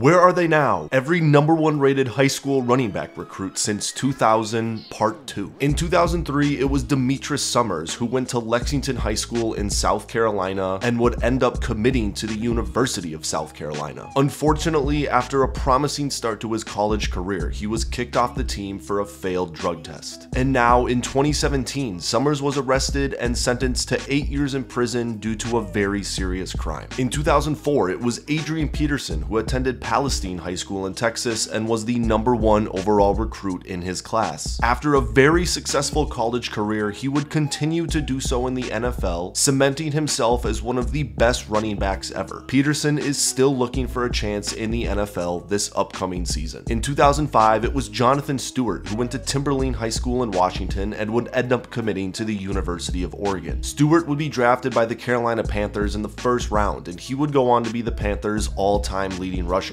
Where are they now? Every number one rated high school running back recruit since 2000, part two. In 2003, it was Demetrius Summers who went to Lexington High School in South Carolina and would end up committing to the University of South Carolina. Unfortunately, after a promising start to his college career, he was kicked off the team for a failed drug test. And now, in 2017, Summers was arrested and sentenced to eight years in prison due to a very serious crime. In 2004, it was Adrian Peterson who attended Palestine High School in Texas and was the number one overall recruit in his class. After a very successful college career, he would continue to do so in the NFL, cementing himself as one of the best running backs ever. Peterson is still looking for a chance in the NFL this upcoming season. In 2005, it was Jonathan Stewart who went to Timberline High School in Washington and would end up committing to the University of Oregon. Stewart would be drafted by the Carolina Panthers in the first round, and he would go on to be the Panthers' all-time leading rusher.